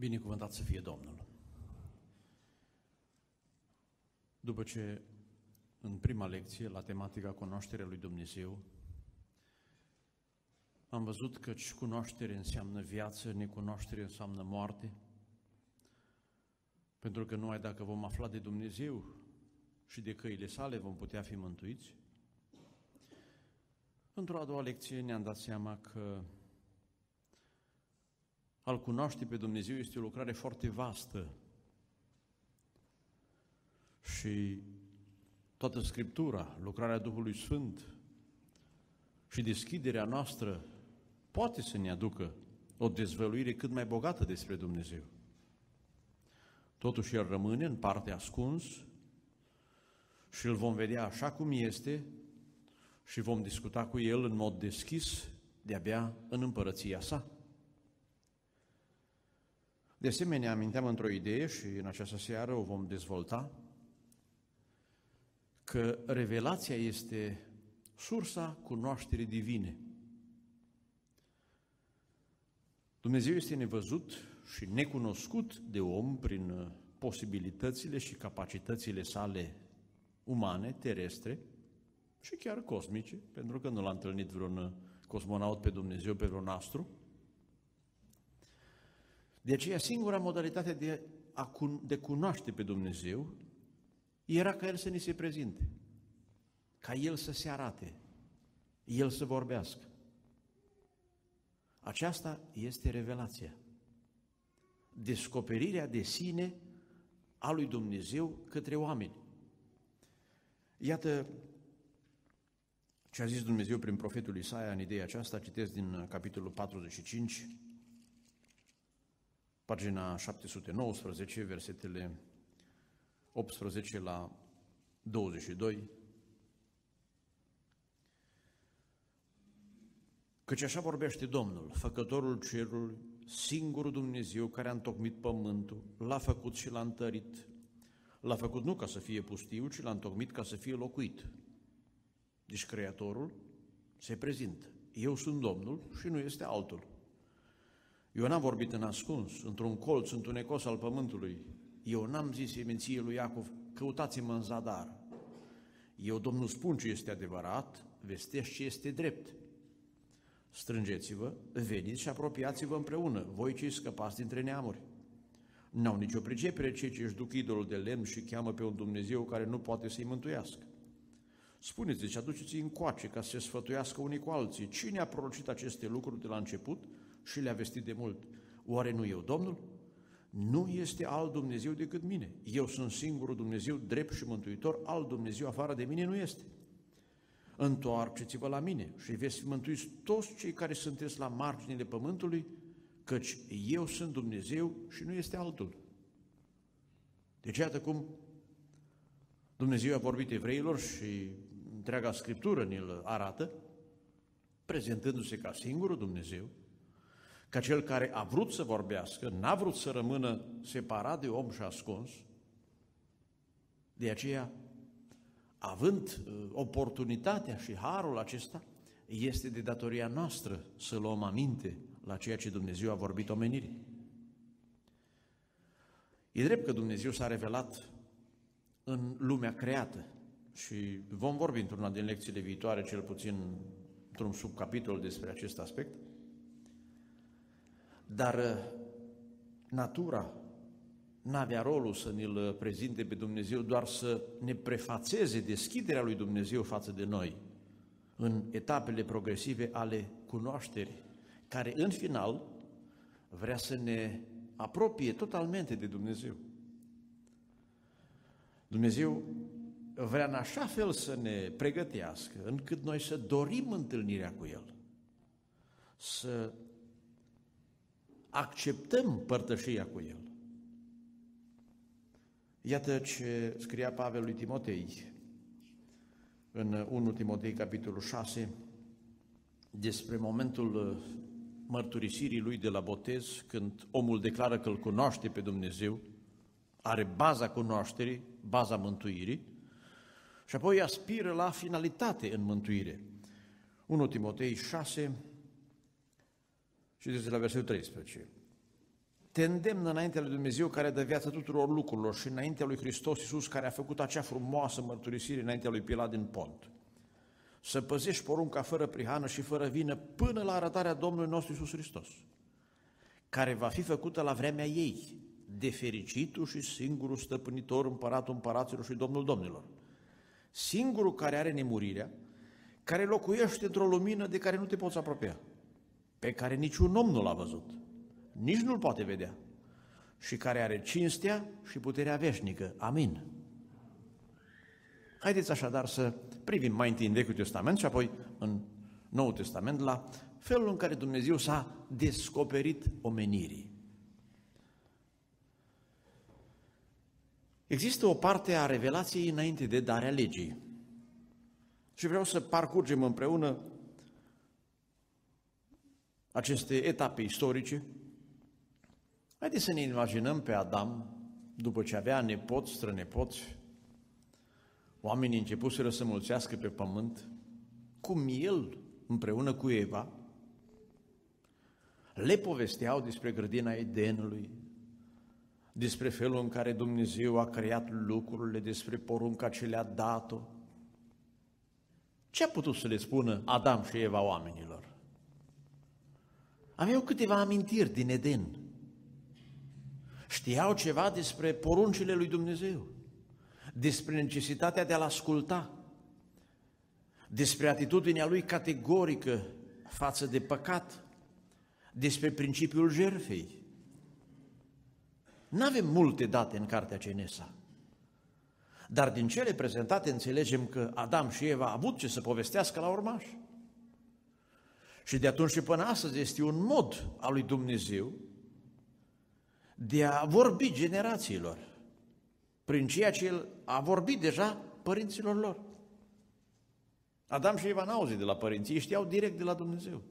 Binecuvântat să fie Domnul! După ce în prima lecție, la tematica cunoașterea lui Dumnezeu, am văzut că cunoaștere înseamnă viață, necunoaștere înseamnă moarte, pentru că numai dacă vom afla de Dumnezeu și de căile sale vom putea fi mântuiți. Într-o a doua lecție ne-am dat seama că al cunoaște pe Dumnezeu este o lucrare foarte vastă și toată Scriptura, lucrarea Duhului Sfânt și deschiderea noastră poate să ne aducă o dezvăluire cât mai bogată despre Dumnezeu. Totuși El rămâne în parte ascuns și îl vom vedea așa cum este și vom discuta cu El în mod deschis de-abia în împărăția sa. De asemenea, aminteam într-o idee și în această seară o vom dezvolta, că revelația este sursa cunoașterii divine. Dumnezeu este nevăzut și necunoscut de om prin uh, posibilitățile și capacitățile sale umane, terestre și chiar cosmice, pentru că nu l-a întâlnit vreun uh, cosmonaut pe Dumnezeu, pe vreun astru. De aceea, singura modalitate de a de cunoaște pe Dumnezeu era ca El să ni se prezinte, ca El să se arate, El să vorbească. Aceasta este revelația. Descoperirea de sine a lui Dumnezeu către oameni. Iată ce a zis Dumnezeu prin profetul Isaia în ideea aceasta, citesc din capitolul 45, pagina 719, versetele 18 la 22. Căci așa vorbește Domnul, făcătorul cerului, singurul Dumnezeu care a întocmit pământul, l-a făcut și l-a întărit. L-a făcut nu ca să fie pustiu, ci l-a întocmit ca să fie locuit. Deci Creatorul se prezintă. Eu sunt Domnul și nu este altul. Eu n-am vorbit în ascuns, într-un colț întunecos al pământului. Eu n-am zis seminției lui Iacov, căutați-mă în zadar. Eu, Domnul, spun ce este adevărat, vestești ce este drept. Strângeți-vă, veniți și apropiați-vă împreună, voi cei scăpați dintre neamuri. N-au nicio pricepere cei ce își duc idolul de lemn și cheamă pe un Dumnezeu care nu poate să-i mântuiască. Spuneți, deci aduceți încoace ca să se sfătuiască unii cu alții. Cine a prorocit aceste lucruri de la început și le-a vestit de mult? Oare nu eu, Domnul? Nu este alt Dumnezeu decât mine. Eu sunt singurul Dumnezeu drept și mântuitor, alt Dumnezeu afară de mine nu este. Întoarceți-vă la mine și veți mântuiți toți cei care sunteți la marginile pământului, căci eu sunt Dumnezeu și nu este altul. Deci iată cum Dumnezeu a vorbit evreilor și întreaga Scriptură ne-l arată, prezentându-se ca singurul Dumnezeu, ca cel care a vrut să vorbească, n-a vrut să rămână separat de om și ascuns, de aceea, având uh, oportunitatea și harul acesta, este de datoria noastră să luăm aminte la ceea ce Dumnezeu a vorbit omenirii. E drept că Dumnezeu s-a revelat în lumea creată și vom vorbi într-una din lecțiile viitoare, cel puțin într-un subcapitol despre acest aspect, dar uh, natura n-avea rolul să ne-L prezinte pe Dumnezeu, doar să ne prefațeze deschiderea lui Dumnezeu față de noi în etapele progresive ale cunoașterii, care în final vrea să ne apropie totalmente de Dumnezeu. Dumnezeu vrea în așa fel să ne pregătească încât noi să dorim întâlnirea cu El, să acceptăm părtășia cu El. Iată ce scria Pavel lui Timotei în 1 Timotei, capitolul 6, despre momentul mărturisirii lui de la botez, când omul declară că îl cunoaște pe Dumnezeu, are baza cunoașterii, baza mântuirii, și apoi aspiră la finalitate în mântuire. 1 Timotei 6 și de la versetul 13. te îndemnă înaintea lui Dumnezeu care dă viață tuturor lucrurilor și înaintea lui Hristos Iisus care a făcut acea frumoasă mărturisire înaintea lui Pilat din pont. Să păzești porunca fără prihană și fără vină până la arătarea Domnului nostru Iisus Hristos, care va fi făcută la vremea ei, de fericitul și singurul stăpânitor, împăratul împăraților și Domnul Domnilor. Singurul care are nemurirea, care locuiește într-o lumină de care nu te poți apropia, pe care niciun om nu l-a văzut, nici nu-l poate vedea, și care are cinstea și puterea veșnică. Amin. Haideți așadar să privim mai întâi în Vechiul Testament și apoi în Noul Testament la felul în care Dumnezeu s-a descoperit omenirii. Există o parte a revelației înainte de darea legii. Și vreau să parcurgem împreună aceste etape istorice. Haideți să ne imaginăm pe Adam, după ce avea nepoți, strănepoți, oamenii începuseră să mulțească pe pământ, cum el, împreună cu Eva, le povesteau despre grădina Edenului, despre felul în care Dumnezeu a creat lucrurile, despre porunca ce le-a dat-o. Ce a putut să le spună Adam și Eva oamenilor? Aveau câteva amintiri din Eden. Știau ceva despre poruncile lui Dumnezeu, despre necesitatea de a-L asculta, despre atitudinea lui categorică față de păcat, despre principiul jerfei, nu avem multe date în cartea Genesa. Dar din cele prezentate înțelegem că Adam și Eva au avut ce să povestească la urmaș. Și de atunci și până astăzi este un mod al lui Dumnezeu de a vorbi generațiilor prin ceea ce El a vorbit deja părinților lor. Adam și Eva n-au auzit de la părinții, ei știau direct de la Dumnezeu.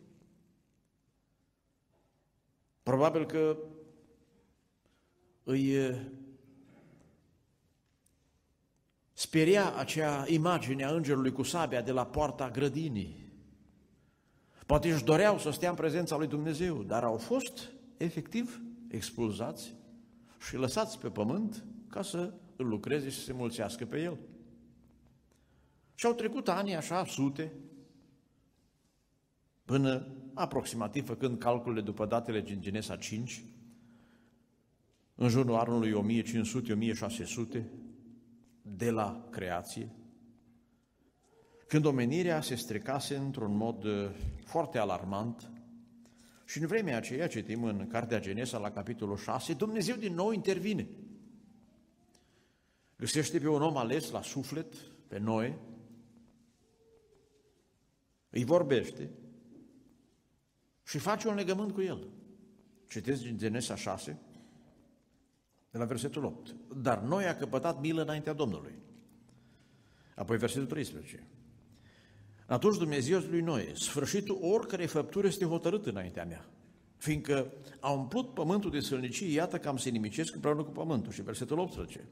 Probabil că îi speria acea imagine a îngerului cu sabia de la poarta grădinii. Poate își doreau să stea în prezența lui Dumnezeu, dar au fost efectiv expulzați și lăsați pe pământ ca să îl lucreze și să se mulțească pe el. Și au trecut ani așa, sute, până aproximativ, făcând calculele după datele din Genesa 5, în jurul anului 1500-1600 de la creație, când omenirea se strecase într-un mod uh, foarte alarmant și în vremea aceea, citim în Cartea Genesa la capitolul 6, Dumnezeu din nou intervine. Găsește pe un om ales la suflet, pe noi, îi vorbește și face un legământ cu el. Citesc din Genesa 6, de la versetul 8. Dar noi a căpătat milă înaintea Domnului. Apoi versetul 13. Atunci Dumnezeu lui Noe, sfârșitul oricărei făpturi este hotărât înaintea mea, fiindcă a umplut pământul de sălnicie, iată că am se nimicesc împreună cu pământul. Și versetul 18.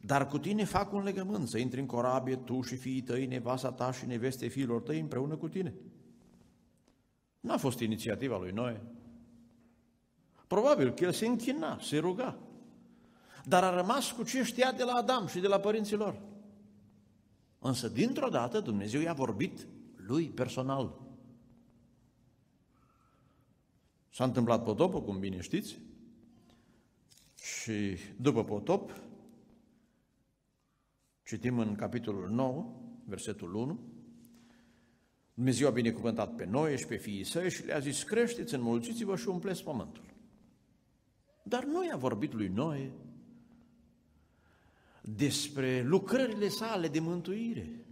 Dar cu tine fac un legământ, să intri în corabie, tu și fiii tăi, nevasa ta și neveste fiilor tăi împreună cu tine. N-a fost inițiativa lui Noe. Probabil că el se închina, se ruga dar a rămas cu ce știa de la Adam și de la părinții lor. Însă, dintr-o dată, Dumnezeu i-a vorbit lui personal. S-a întâmplat potopul, cum bine știți, și după potop, citim în capitolul 9, versetul 1, Dumnezeu a binecuvântat pe noi și pe fiii săi și le-a zis, creșteți, înmulțiți-vă și umpleți pământul. Dar nu i-a vorbit lui Noe despre lucrările sale de mântuire,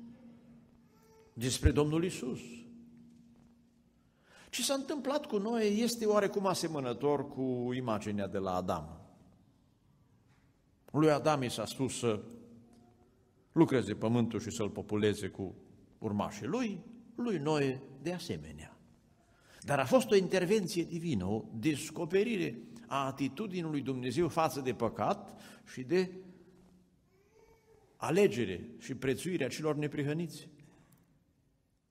despre Domnul Isus. Ce s-a întâmplat cu noi este oarecum asemănător cu imaginea de la Adam. Lui Adam i s-a spus să lucreze pământul și să-l populeze cu urmașii lui, lui Noe de asemenea. Dar a fost o intervenție divină, o descoperire a atitudinii lui Dumnezeu față de păcat și de alegere și prețuirea celor neprihăniți.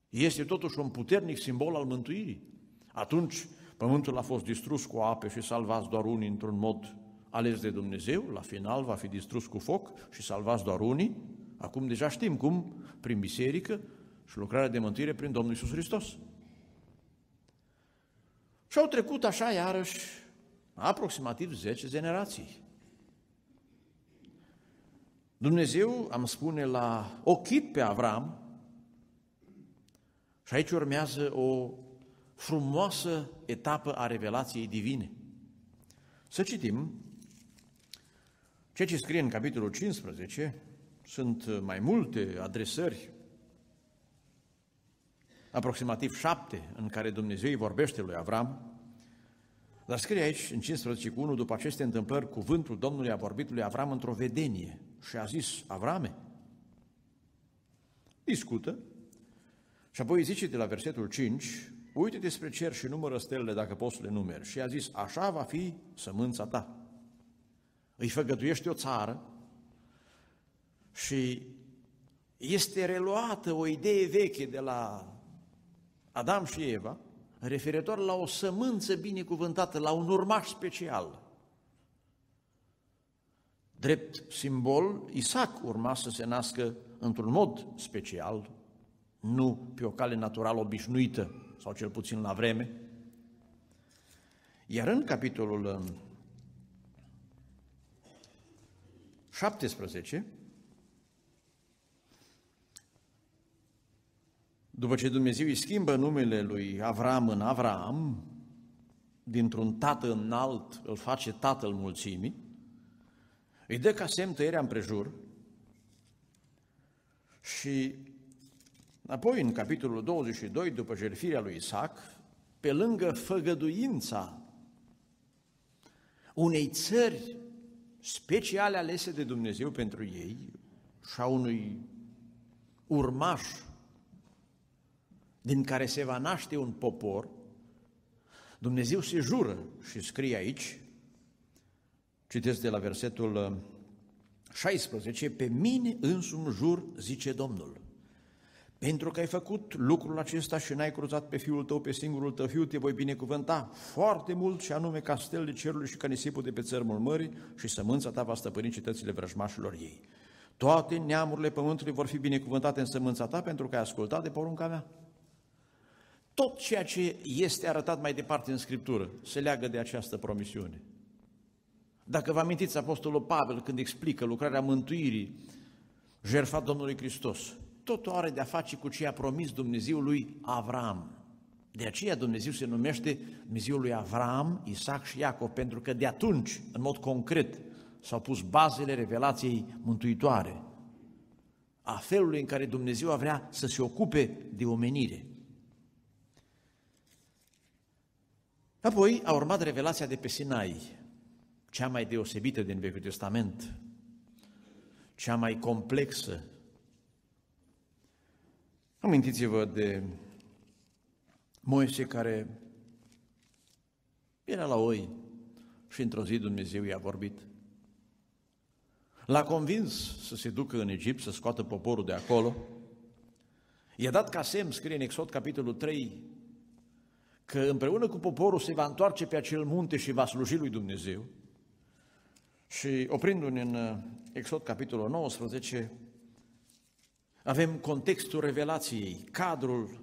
Este totuși un puternic simbol al mântuirii. Atunci, Pământul a fost distrus cu ape și salvați doar unii într-un mod ales de Dumnezeu, la final va fi distrus cu foc și salvați doar unii. Acum deja știm cum, prin biserică și lucrarea de mântuire prin Domnul Isus Hristos. Și au trecut așa iarăși aproximativ 10 generații. Dumnezeu, am spune, l-a ochit pe Avram și aici urmează o frumoasă etapă a revelației divine. Să citim ceea ce scrie în capitolul 15, sunt mai multe adresări, aproximativ șapte, în care Dumnezeu îi vorbește lui Avram, dar scrie aici, în 15 cu 1, după aceste întâmplări, cuvântul Domnului a vorbit lui Avram într-o vedenie și a zis, Avrame, discută, și apoi zice de la versetul 5, uite despre cer și numără stelele dacă poți să le numeri. Și a zis, așa va fi sămânța ta. Îi făgăduiește o țară și este reluată o idee veche de la Adam și Eva, referitor la o sămânță binecuvântată, la un urmaș special. Drept simbol, Isaac urma să se nască într-un mod special, nu pe o cale natural obișnuită, sau cel puțin la vreme. Iar în capitolul 17, după ce Dumnezeu îi schimbă numele lui Avram în Avram, dintr-un tată înalt îl face tatăl mulțimii, îi dă ca semn tăierea împrejur. Și apoi în capitolul 22, după jertfirea lui Isaac, pe lângă făgăduința unei țări speciale alese de Dumnezeu pentru ei și a unui urmaș din care se va naște un popor, Dumnezeu se jură și scrie aici, citesc de la versetul 16, uh, pe mine însumi jur, zice Domnul, pentru că ai făcut lucrul acesta și n-ai cruzat pe fiul tău, pe singurul tău fiu, te voi binecuvânta foarte mult și anume ca stelele cerului și ca nisipul de pe țărmul mării și sămânța ta va stăpâni cetățile vrăjmașilor ei. Toate neamurile pământului vor fi binecuvântate în sămânța ta pentru că ai ascultat de porunca mea. Tot ceea ce este arătat mai departe în Scriptură se leagă de această promisiune. Dacă vă amintiți Apostolul Pavel când explică lucrarea mântuirii, jertfa Domnului Hristos, totul are de-a face cu ce a promis Dumnezeu lui Avram. De aceea Dumnezeu se numește Dumnezeu lui Avram, Isaac și Iacov, pentru că de atunci, în mod concret, s-au pus bazele revelației mântuitoare, a felului în care Dumnezeu vrea să se ocupe de omenire. Apoi a urmat revelația de pe Sinai, cea mai deosebită din Vechiul Testament, cea mai complexă. Amintiți-vă de Moise care era la oi și într-o zi Dumnezeu i-a vorbit. L-a convins să se ducă în Egipt, să scoată poporul de acolo. I-a dat ca semn, scrie în Exod, capitolul 3, că împreună cu poporul se va întoarce pe acel munte și va sluji lui Dumnezeu. Și oprindu-ne în uh, Exod, capitolul 19, avem contextul revelației, cadrul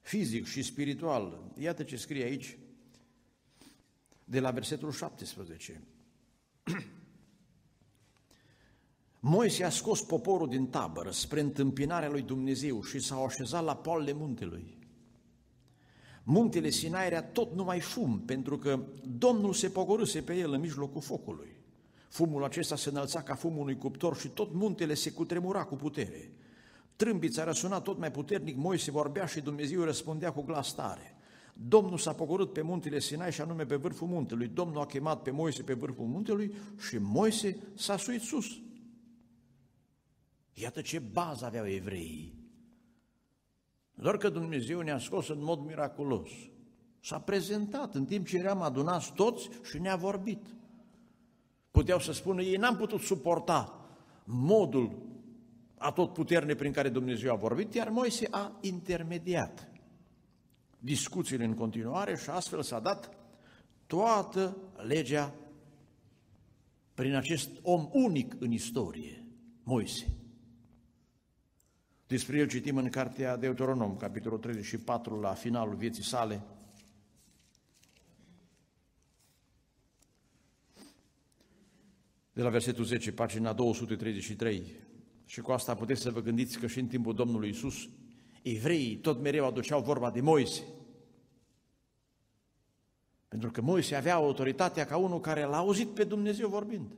fizic și spiritual. Iată ce scrie aici, de la versetul 17. Moise a scos poporul din tabără spre întâmpinarea lui Dumnezeu și s-au așezat la poalele muntelui. Muntele Sinai era tot numai fum, pentru că Domnul se pogorâse pe el în mijlocul focului. Fumul acesta se înălța ca fumul unui cuptor și tot muntele se cutremura cu putere. Trâmbița răsuna tot mai puternic, Moise vorbea și Dumnezeu răspundea cu glas tare. Domnul s-a pogorât pe muntele Sinai și anume pe vârful muntelui. Domnul a chemat pe Moise pe vârful muntelui și Moise s-a suit sus. Iată ce bază aveau evreii. Doar că Dumnezeu ne-a scos în mod miraculos. S-a prezentat în timp ce eram adunați toți și ne-a vorbit. Puteau să spună, ei n-am putut suporta modul atotputerne prin care Dumnezeu a vorbit, iar Moise a intermediat. discuțiile în continuare și astfel s-a dat toată legea prin acest om unic în istorie, Moise. Despre el citim în cartea Deuteronom, capitolul 34, la finalul vieții sale. De la versetul 10, pagina 233. Și cu asta puteți să vă gândiți că și în timpul Domnului Isus, evreii tot mereu aduceau vorba de Moise. Pentru că Moise avea autoritatea ca unul care l-a auzit pe Dumnezeu vorbind,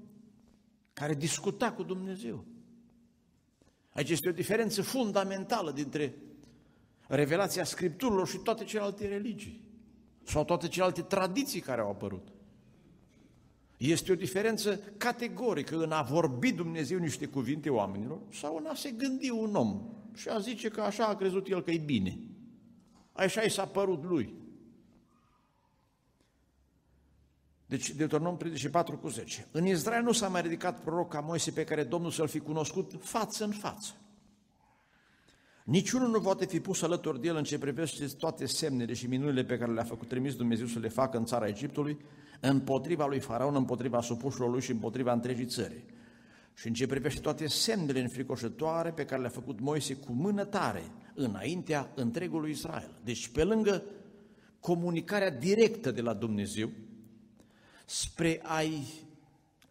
care discuta cu Dumnezeu. Aici este o diferență fundamentală dintre revelația Scripturilor și toate celelalte religii sau toate celelalte tradiții care au apărut. Este o diferență categorică în a vorbi Dumnezeu niște cuvinte oamenilor sau în a se gândi un om și a zice că așa a crezut el că e bine. Așa i s-a părut lui. Deci, Deuteronom 34 cu 10. În Israel nu s-a mai ridicat proroc ca Moise pe care Domnul să-l fi cunoscut față în față. Niciunul nu poate fi pus alături de el în ce privește toate semnele și minunile pe care le-a făcut trimis Dumnezeu să le facă în țara Egiptului, împotriva lui Faraon, împotriva supușilor lui și împotriva întregii țări. Și în ce privește toate semnele înfricoșătoare pe care le-a făcut Moise cu mână tare înaintea întregului Israel. Deci pe lângă comunicarea directă de la Dumnezeu, spre a-i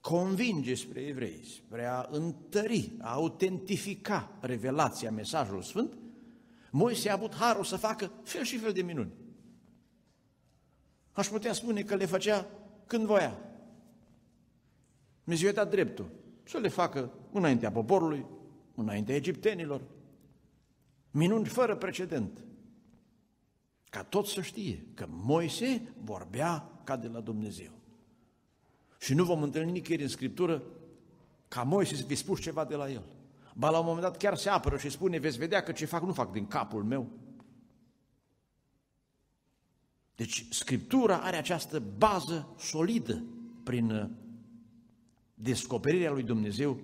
convinge spre evrei, spre a întări, a autentifica revelația, mesajul sfânt, Moise a avut harul să facă fel și fel de minuni. Aș putea spune că le făcea când voia. Dumnezeu i-a dat dreptul să le facă înaintea poporului, înaintea egiptenilor, minuni fără precedent. Ca tot să știe că Moise vorbea ca de la Dumnezeu. Și nu vom întâlni nicăieri în Scriptură ca Moise să fi spus ceva de la el. Ba la un moment dat chiar se apără și spune, veți vedea că ce fac nu fac din capul meu. Deci Scriptura are această bază solidă prin uh, descoperirea lui Dumnezeu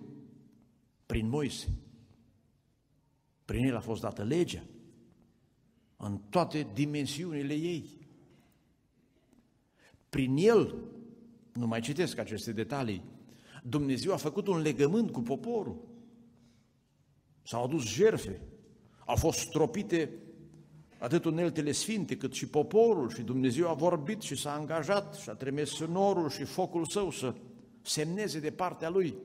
prin Moise. Prin el a fost dată legea în toate dimensiunile ei. Prin el nu mai citesc aceste detalii, Dumnezeu a făcut un legământ cu poporul. S-au adus jerfe, au fost stropite atât uneltele sfinte cât și poporul și Dumnezeu a vorbit și s-a angajat și a trimis norul și focul său să semneze de partea lui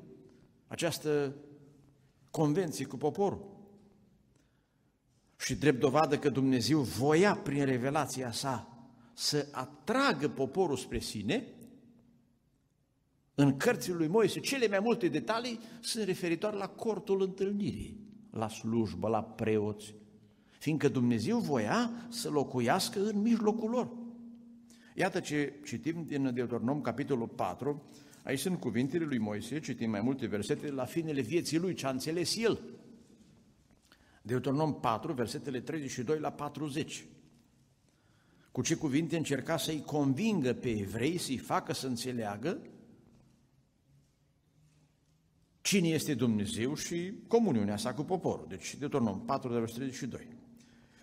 această convenție cu poporul. Și drept dovadă că Dumnezeu voia prin revelația sa să atragă poporul spre sine, în cărțile lui Moise, cele mai multe detalii sunt referitoare la cortul întâlnirii, la slujbă, la preoți, fiindcă Dumnezeu voia să locuiască în mijlocul lor. Iată ce citim din Deuteronom, capitolul 4, aici sunt cuvintele lui Moise, citim mai multe versete, la finele vieții lui, ce a înțeles el. Deuteronom 4, versetele 32 la 40. Cu ce cuvinte încerca să-i convingă pe evrei, să-i facă să înțeleagă cine este Dumnezeu și comuniunea sa cu poporul. Deci, Deuteronom 4, de 32.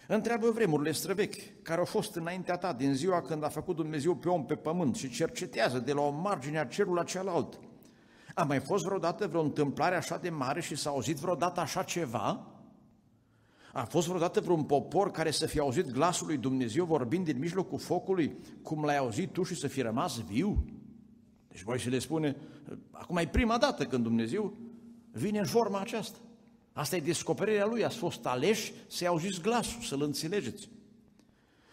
Întreabă vremurile străvechi care au fost înaintea ta din ziua când a făcut Dumnezeu pe om pe pământ și cercetează de la o margine a cerului la cealaltă. A mai fost vreodată vreo întâmplare așa de mare și s-a auzit vreodată așa ceva? A fost vreodată vreun popor care să fie auzit glasul lui Dumnezeu vorbind din mijlocul focului, cum l-ai auzit tu și să fi rămas viu? Deci voi și le spune, acum e prima dată când Dumnezeu vine în forma aceasta. Asta e descoperirea lui, ați fost aleși să-i auziți glasul, să-l înțelegeți.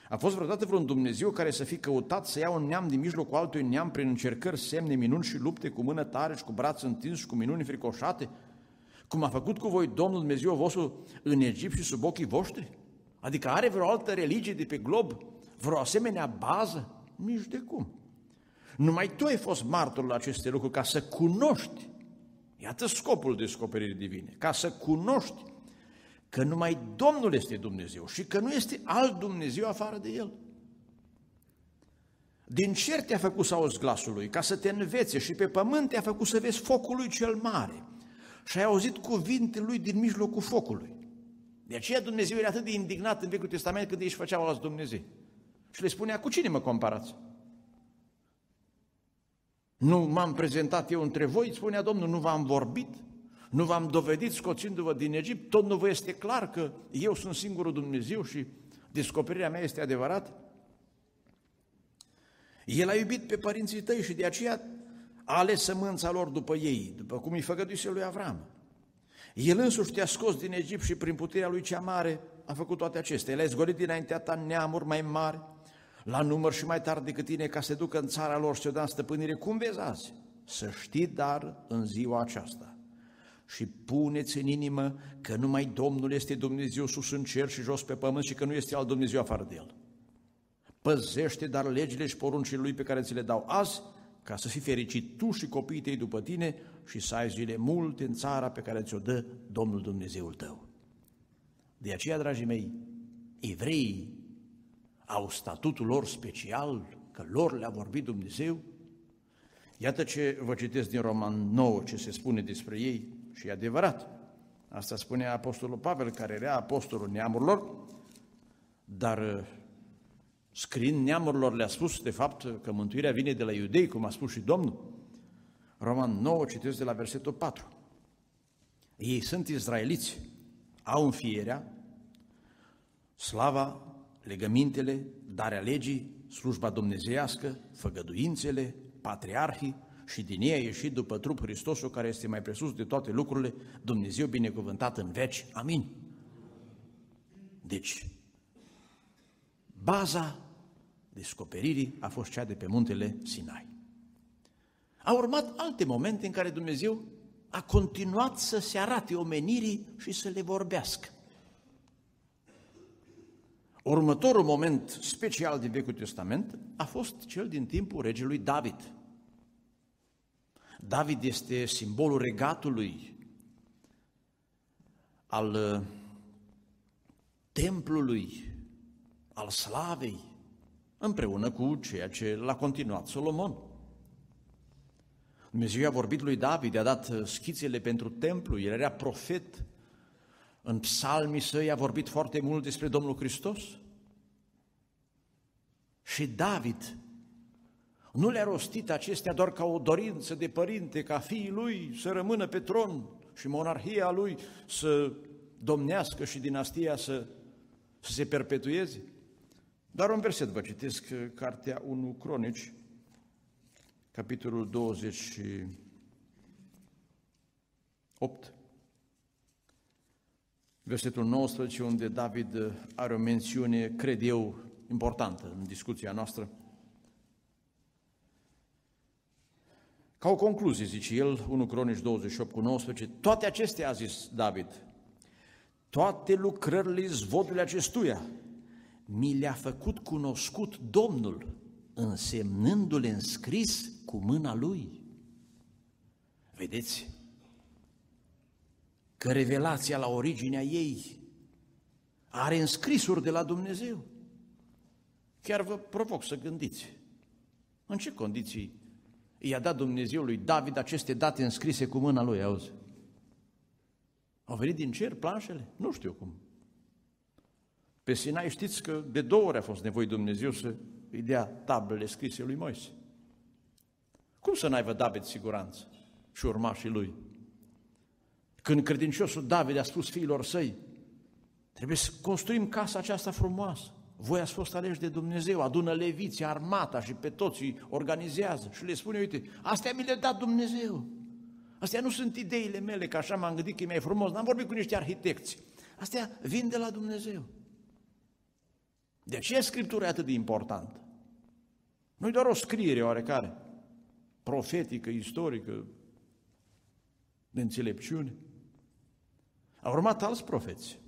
A fost vreodată vreun Dumnezeu care să fi căutat să ia un neam din mijlocul altui neam prin încercări, semne, minuni și lupte cu mână tare și cu braț întins și cu minuni fricoșate? Cum a făcut cu voi Domnul Dumnezeu vostru în Egipt și sub ochii voștri? Adică are vreo altă religie de pe glob? Vreo asemenea bază? Nici de cum. Numai tu ai fost martorul la aceste lucruri ca să cunoști. Iată scopul descoperirii divine, ca să cunoști că numai Domnul este Dumnezeu și că nu este alt Dumnezeu afară de El. Din cer te-a făcut să auzi glasul lui, ca să te învețe și pe pământ te-a făcut să vezi focul lui cel mare și ai auzit cuvintele lui din mijlocul focului. De aceea Dumnezeu era atât de indignat în Vechiul Testament când își făceau alți Dumnezei. Și le spunea, cu cine mă comparați? Nu m-am prezentat eu între voi, spunea Domnul, nu v-am vorbit, nu v-am dovedit scoțindu-vă din Egipt, tot nu vă este clar că eu sunt singurul Dumnezeu și descoperirea mea este adevărată? El a iubit pe părinții tăi și de aceea a ales sămânța lor după ei, după cum îi făgăduise lui Avram. El însuși te-a scos din Egipt și prin puterea lui cea mare a făcut toate acestea. El a izgolit dinaintea ta neamuri mai mari, la număr și mai tare decât tine, ca să se ducă în țara lor și să dea stăpânire. Cum vezi azi? Să știi, dar, în ziua aceasta. Și puneți în inimă că numai Domnul este Dumnezeu sus în cer și jos pe pământ și că nu este alt Dumnezeu afară de El. Păzește dar legile și poruncile Lui pe care ți le dau azi, ca să fii fericit tu și copiii tăi după tine și să ai zile multe în țara pe care ți-o dă Domnul Dumnezeul tău. De aceea, dragii mei, evreii au statutul lor special, că lor le-a vorbit Dumnezeu. Iată ce vă citesc din Roman 9, ce se spune despre ei și e adevărat. Asta spune Apostolul Pavel, care era apostolul neamurilor, dar scriind neamurilor le-a spus de fapt că mântuirea vine de la iudei, cum a spus și Domnul. Roman 9, citesc de la versetul 4. Ei sunt izraeliți, au înfierea, slava, legămintele, darea legii, slujba dumnezeiască, făgăduințele, patriarhii și din ei a ieșit după trup Hristosul care este mai presus de toate lucrurile, Dumnezeu binecuvântat în veci. Amin. Deci, baza descoperirii a fost cea de pe muntele Sinai. Au urmat alte momente în care Dumnezeu a continuat să se arate omenirii și să le vorbească. Următorul moment special din Vechiul Testament a fost cel din timpul regelui David. David este simbolul regatului, al uh, templului, al slavei, împreună cu ceea ce l-a continuat Solomon. Dumnezeu a vorbit lui David, i-a dat uh, schițele pentru templu, el era profet. În psalmii săi a vorbit foarte mult despre Domnul Hristos. Și David nu le-a rostit acestea doar ca o dorință de părinte, ca fiii lui să rămână pe tron și monarhia lui să domnească și dinastia să, să se perpetueze. Dar un verset vă citesc, uh, cartea 1 Cronici, capitolul 28, versetul 19, unde David are o mențiune, cred eu, importantă în discuția noastră. Ca o concluzie, zice el, 1 Cronici 28 cu 19, toate acestea, a zis David, toate lucrările zvodului acestuia, mi le-a făcut cunoscut Domnul, însemnându-le înscris cu mâna Lui. Vedeți că revelația la originea ei are înscrisuri de la Dumnezeu. Chiar vă provoc să gândiți în ce condiții i-a dat Dumnezeu lui David aceste date înscrise cu mâna lui, auzi? Au venit din cer planșele? Nu știu cum. Pe Sinai știți că de două ori a fost nevoie Dumnezeu să îi dea tablele scrise lui Moise. Cum să n-aibă David siguranță și urmașii lui? Când credinciosul David a spus fiilor săi, trebuie să construim casa aceasta frumoasă. Voi ați fost aleși de Dumnezeu, adună leviții, armata și pe toți îi organizează și le spune, uite, astea mi le-a dat Dumnezeu. Astea nu sunt ideile mele, că așa m-am gândit că e mai frumos, n-am vorbit cu niște arhitecți. Astea vin de la Dumnezeu. De ce Scriptura e atât de importantă? Nu doar o scriere oarecare, profetică, istorică, de înțelepciune. Au urmat alți profeți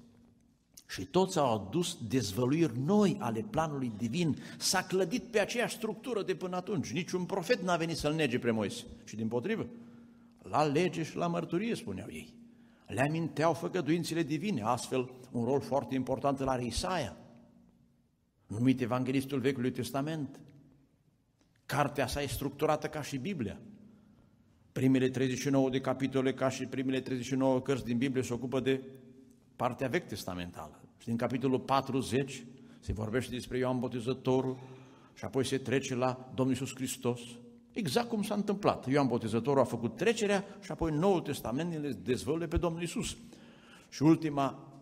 și toți au adus dezvăluiri noi ale planului divin. S-a clădit pe aceeași structură de până atunci. Niciun profet n-a venit să-l nege pe Moise. Și din potrivă, la lege și la mărturie, spuneau ei. Le aminteau făgăduințele divine, astfel un rol foarte important la Isaia, numit Evanghelistul Vechiului Testament. Cartea sa e structurată ca și Biblia. Primele 39 de capitole, ca și primele 39 cărți din Biblie, se ocupă de partea vechi testamentală. Și din capitolul 40 se vorbește despre Ioan Botezătorul și apoi se trece la Domnul Iisus Hristos. Exact cum s-a întâmplat. Ioan Botezătorul a făcut trecerea și apoi Noul Testament le dezvăluie pe Domnul Iisus. Și ultima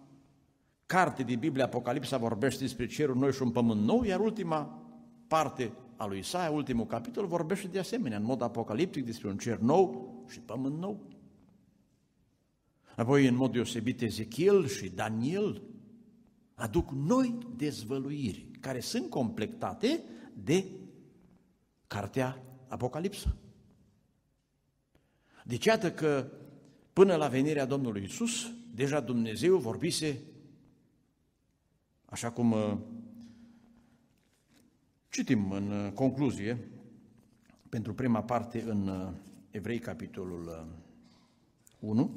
carte din Biblie, Apocalipsa, vorbește despre cerul noi și un pământ nou, iar ultima parte a lui Isaia, ultimul capitol, vorbește de asemenea, în mod apocaliptic, despre un cer nou și pământ nou. Apoi, în mod deosebit, Ezechiel și Daniel aduc noi dezvăluiri care sunt completate de cartea Apocalipsa. Deci iată că până la venirea Domnului Isus, deja Dumnezeu vorbise, așa cum uh, citim în uh, concluzie, pentru prima parte în uh, Evrei, capitolul 1,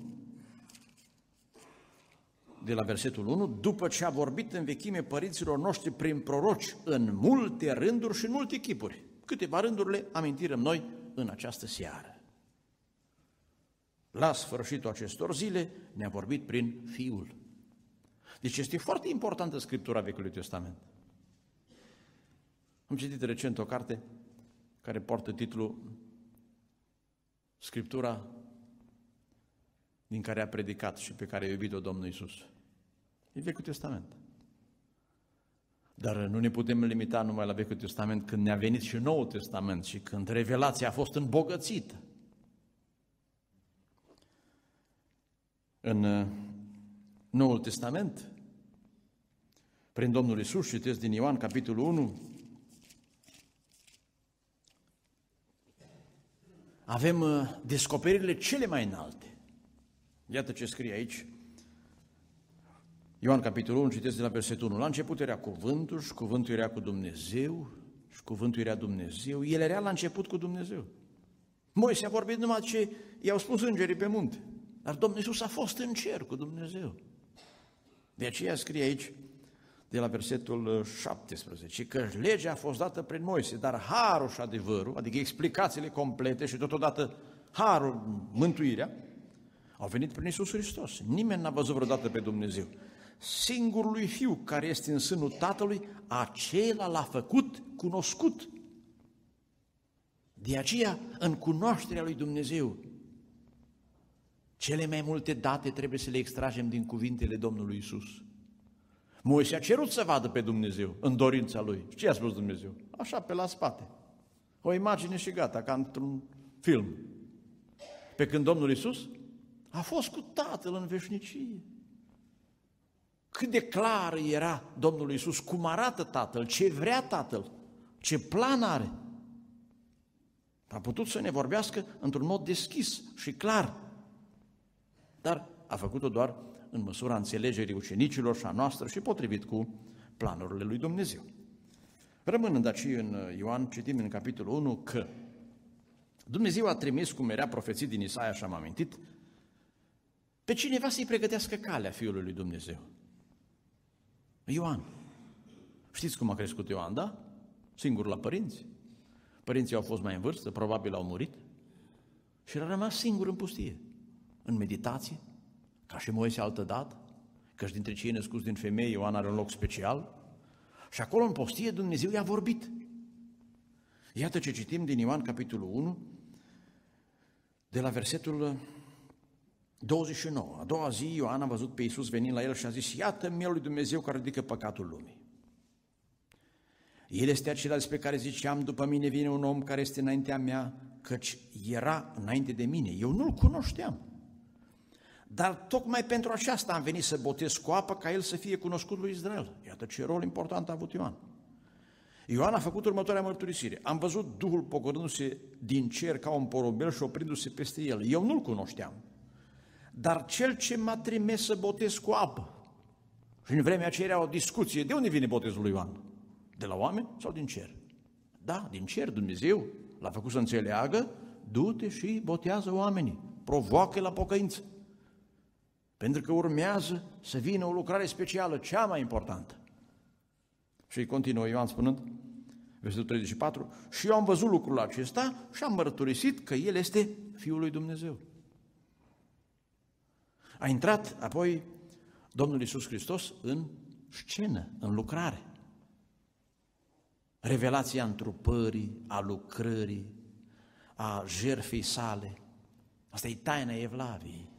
de la versetul 1, după ce a vorbit în vechime părinților noștri prin proroci în multe rânduri și în multe chipuri. Câteva rânduri le amintirăm noi în această seară. La sfârșitul acestor zile ne-a vorbit prin Fiul. Deci este foarte importantă Scriptura Vechiului Testament. Am citit recent o carte care poartă titlul Scriptura din care a predicat și pe care a iubit-o Domnul Isus. E Vechiul Testament. Dar nu ne putem limita numai la Vechiul Testament când ne-a venit și Noul Testament și când revelația a fost îmbogățită. În uh, Noul Testament, prin Domnul Isus, citesc din Ioan, capitolul 1, avem uh, descoperirile cele mai înalte. Iată ce scrie aici, Ioan capitolul 1, citesc de la versetul 1. La început era cuvântul și cuvântul era cu Dumnezeu și cuvântul era Dumnezeu. El era la început cu Dumnezeu. Moise a vorbit numai ce i-au spus îngerii pe munte. Dar Domnul Iisus a fost în cer cu Dumnezeu. De aceea scrie aici, de la versetul 17, că legea a fost dată prin Moise, dar harul și adevărul, adică explicațiile complete și totodată harul, mântuirea, au venit prin Iisus Hristos. Nimeni n-a văzut vreodată pe Dumnezeu singurului Fiu care este în sânul Tatălui, acela l-a făcut cunoscut. De aceea, în cunoașterea lui Dumnezeu, cele mai multe date trebuie să le extragem din cuvintele Domnului Isus. Moise a cerut să vadă pe Dumnezeu în dorința lui. Ce a spus Dumnezeu? Așa, pe la spate. O imagine și gata, ca într-un film. Pe când Domnul Isus a fost cu Tatăl în veșnicie cât de clar era Domnul Iisus, cum arată Tatăl, ce vrea Tatăl, ce plan are. A putut să ne vorbească într-un mod deschis și clar, dar a făcut-o doar în măsura înțelegerii ucenicilor și a noastră și potrivit cu planurile lui Dumnezeu. Rămânând aici în Ioan, citim în capitolul 1 că Dumnezeu a trimis, cum era profețit din Isaia și am amintit, pe cineva să-i pregătească calea Fiului lui Dumnezeu. Ioan. Știți cum a crescut Ioan, da? Singur la părinți. Părinții au fost mai în vârstă, probabil au murit. Și a rămas singur în pustie, în meditație, ca și Moise altă dată, căci dintre cei născuți din femei Ioan are un loc special. Și acolo în postie Dumnezeu i-a vorbit. Iată ce citim din Ioan, capitolul 1, de la versetul 29. A doua zi Ioan a văzut pe Iisus venind la el și a zis, iată mielul lui Dumnezeu care ridică păcatul lumii. El este acela despre care ziceam, după mine vine un om care este înaintea mea, căci era înainte de mine. Eu nu-l cunoșteam. Dar tocmai pentru aceasta am venit să botez cu apă ca el să fie cunoscut lui Israel. Iată ce rol important a avut Ioan. Ioan a făcut următoarea mărturisire. Am văzut Duhul pogorându-se din cer ca un porobel și oprindu-se peste el. Eu nu-l cunoșteam dar cel ce m-a trimis să botez cu apă. Și în vremea aceea era o discuție, de unde vine botezul lui Ioan? De la oameni sau din cer? Da, din cer, Dumnezeu l-a făcut să înțeleagă, du-te și botează oamenii, provoacă la pocăință. Pentru că urmează să vină o lucrare specială, cea mai importantă. Și continuă Ioan spunând, versetul 34, și eu am văzut lucrul acesta și am mărturisit că El este Fiul lui Dumnezeu. A intrat apoi Domnul Iisus Hristos în scenă, în lucrare. revelația întrupării, a lucrării, a jertfei sale. Asta e taina Evlaviei.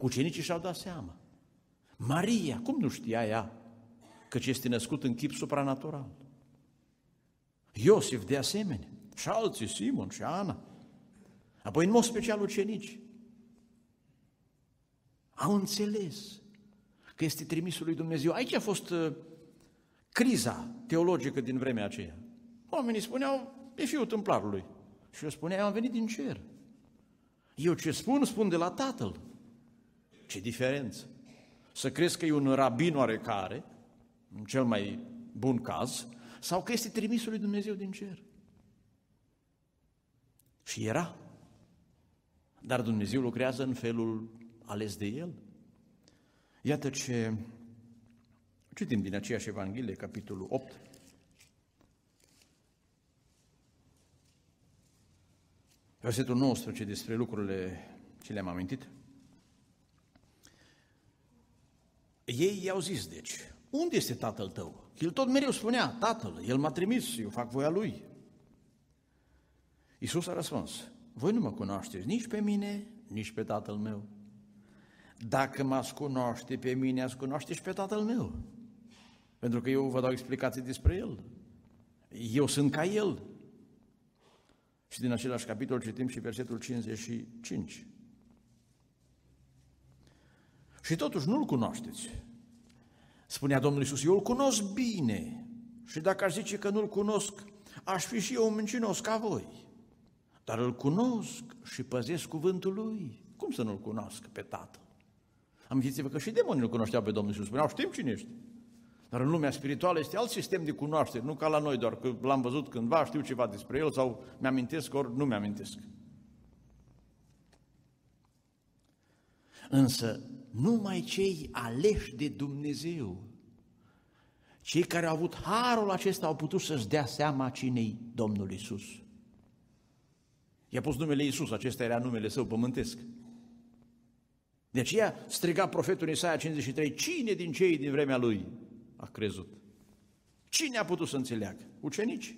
Ucenicii și-au dat seama. Maria, cum nu știa ea căci este născut în chip supranatural? Iosif de asemenea, și alții, Simon și Ana. Apoi, în mod special, ucenici. Au înțeles că este trimisul lui Dumnezeu. Aici a fost uh, criza teologică din vremea aceea. Oamenii spuneau, e fiul tâmplarului. Și eu spunea, am venit din cer. Eu ce spun, spun de la Tatăl. Ce diferență! Să crezi că e un rabin oarecare, în cel mai bun caz, sau că este trimisul lui Dumnezeu din cer. Și era. Dar Dumnezeu lucrează în felul ales de El. Iată ce citim din aceeași Evanghelie, capitolul 8, versetul 19 despre lucrurile ce le-am amintit. Ei i-au zis, deci, unde este tatăl tău? El tot mereu spunea, tatăl, el m-a trimis, eu fac voia lui. Iisus a răspuns, voi nu mă cunoașteți nici pe mine, nici pe tatăl meu. Dacă m-ați cunoaște pe mine, ați cunoaște și pe tatăl meu. Pentru că eu vă dau explicații despre el. Eu sunt ca el. Și din același capitol citim și versetul 55. Și totuși nu-L cunoașteți. Spunea Domnul Iisus, eu îl cunosc bine și dacă aș zice că nu-L cunosc, aș fi și eu un mincinos ca voi. Dar îl cunosc și păzesc cuvântul Lui. Cum să nu-L cunosc pe Tatăl? Amintiți-vă că și demonii îl cunoșteau pe Domnul Iisus. Spuneau, știm cine ești. Dar în lumea spirituală este alt sistem de cunoaștere, nu ca la noi, doar că l-am văzut cândva, știu ceva despre el sau mi-amintesc ori nu mi-amintesc. Însă numai cei aleși de Dumnezeu, cei care au avut harul acesta au putut să-și dea seama cine Domnul Isus. I-a pus numele Isus, acesta era numele său pământesc. De aceea striga profetul Isaia 53, cine din cei din vremea lui a crezut? Cine a putut să înțeleagă? Ucenici.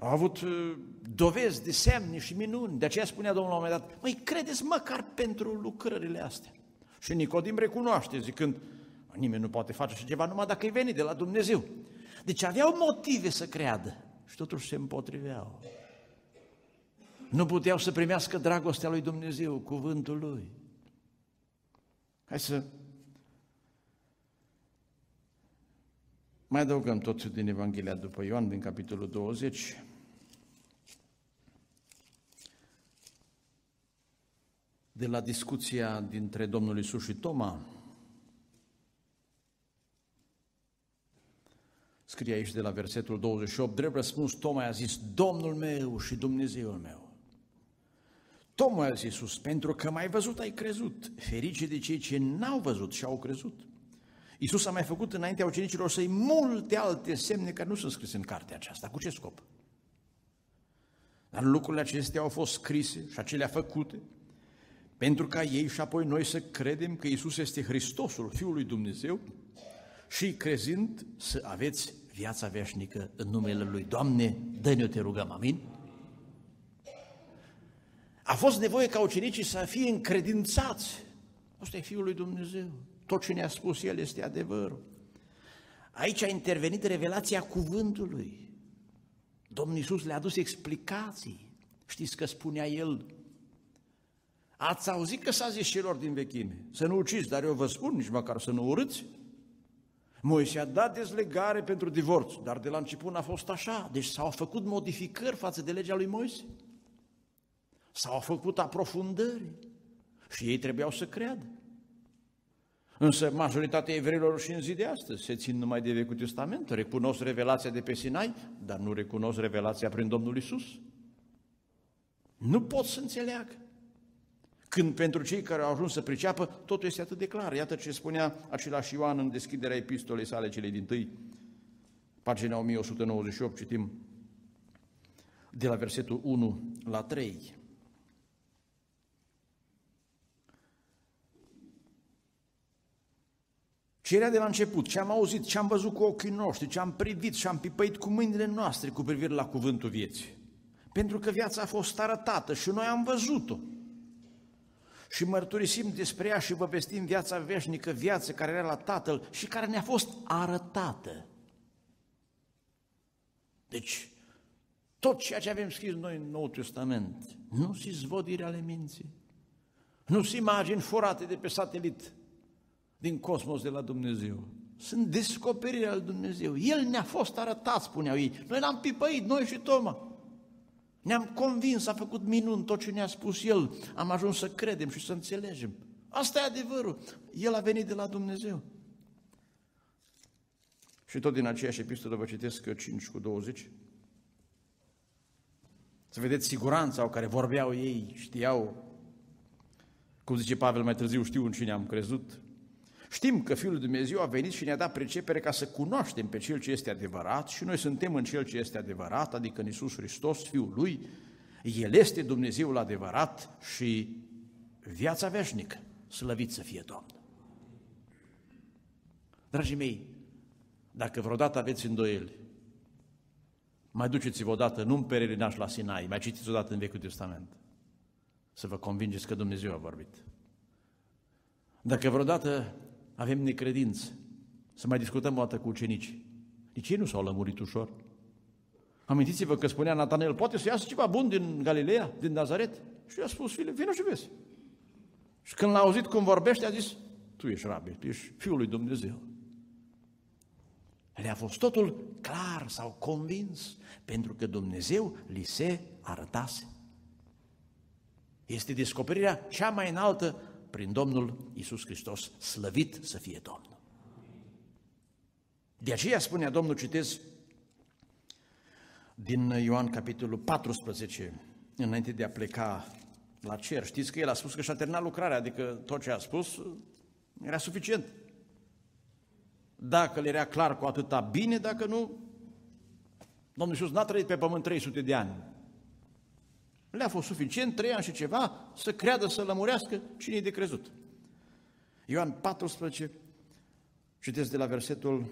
Au avut uh, dovezi de semne și minuni. De aceea spunea Domnul la un moment dat, măi, credeți măcar pentru lucrările astea. Și Nicodim recunoaște, zicând, nimeni nu poate face așa ceva numai dacă e venit de la Dumnezeu. Deci aveau motive să creadă și totuși se împotriveau. Nu puteau să primească dragostea lui Dumnezeu, cuvântul lui. Hai să mai adăugăm tot din Evanghelia după Ioan, din capitolul 20. De la discuția dintre Domnul Isus și Toma. Scrie aici de la versetul 28, drept răspuns, Toma a zis, Domnul meu și Dumnezeul meu. Toma a zis Iisus, pentru că mai văzut ai crezut, ferice de cei ce n-au văzut și au crezut. Iisus a mai făcut înaintea ucenicilor să-i multe alte semne care nu sunt scrise în cartea aceasta. Cu ce scop? Dar lucrurile acestea au fost scrise și acelea făcute pentru ca ei și apoi noi să credem că Isus este Hristosul, Fiul lui Dumnezeu și crezând să aveți viața veșnică în numele Lui. Doamne, dă-ne-o, te rugăm, amin? A fost nevoie ca ucenicii să fie încredințați. Asta e Fiul lui Dumnezeu. Tot ce ne-a spus El este adevărul. Aici a intervenit revelația cuvântului. Domnul Iisus le-a adus explicații. Știți că spunea El, Ați auzit că s-a zis celor din vechime, să nu uciți, dar eu vă spun nici măcar să nu urâți. Moise a dat dezlegare pentru divorț, dar de la început a fost așa, deci s-au făcut modificări față de legea lui Moise. S-au făcut aprofundări și ei trebuiau să creadă. Însă majoritatea evreilor și în zi de astăzi se țin numai de Vechiul Testament, recunosc revelația de pe Sinai, dar nu recunosc revelația prin Domnul Isus. Nu pot să înțeleagă. Când pentru cei care au ajuns să priceapă, totul este atât de clar. Iată ce spunea același Ioan în deschiderea epistolei sale celei din tâi, pagina 1198, citim de la versetul 1 la 3. Ce era de la început, ce am auzit, ce am văzut cu ochii noștri, ce am privit și am pipăit cu mâinile noastre cu privire la cuvântul vieții. Pentru că viața a fost arătată și noi am văzut-o. Și mărturisim despre ea și vă vestim viața veșnică, viață care era la Tatăl și care ne-a fost arătată. Deci, tot ceea ce avem scris noi în Noul Testament, nu sunt zvodiri ale minții, nu sunt imagini furate de pe satelit din cosmos de la Dumnezeu. Sunt descoperiri al Dumnezeu. El ne-a fost arătat, spuneau ei. Noi l-am pipăit, noi și Toma. Ne-am convins, a făcut minuni tot ce ne-a spus El. Am ajuns să credem și să înțelegem. Asta e adevărul. El a venit de la Dumnezeu. Și tot din aceeași epistolă vă citesc 5 cu 20. Să vedeți siguranța cu care vorbeau ei, știau, cum zice Pavel mai târziu, știu în cine am crezut. Știm că Fiul lui Dumnezeu a venit și ne-a dat pricepere ca să cunoaștem pe Cel ce este adevărat și noi suntem în Cel ce este adevărat, adică în Iisus Hristos, Fiul Lui. El este Dumnezeul adevărat și viața veșnică, slăvit să fie Domnul. Dragii mei, dacă vreodată aveți îndoieli, mai duceți-vă odată, nu în peregrinaș la Sinai, mai citiți odată în Vechiul Testament, să vă convingeți că Dumnezeu a vorbit. Dacă vreodată avem necredință, să mai discutăm o dată cu ucenicii. Nici ei nu s-au lămurit ușor. Amintiți-vă că spunea Natanel, poate să iasă ceva bun din Galileea, din Nazaret? Și i-a spus, file, vină și vezi. Și când l-a auzit cum vorbește, a zis, tu ești rabi, tu ești Fiul lui Dumnezeu. Le-a fost totul clar, s-au convins, pentru că Dumnezeu li se arătase. Este descoperirea cea mai înaltă prin Domnul Isus Hristos, slăvit să fie Domnul. De aceea spunea Domnul, citez din Ioan capitolul 14, înainte de a pleca la cer. Știți că el a spus că și-a terminat lucrarea, adică tot ce a spus era suficient. Dacă le era clar cu atâta bine, dacă nu, Domnul Iisus n-a trăit pe pământ 300 de ani. Le-a fost suficient, trei ani și ceva, să creadă, să lămurească cine e de crezut. Ioan 14, citesc de la versetul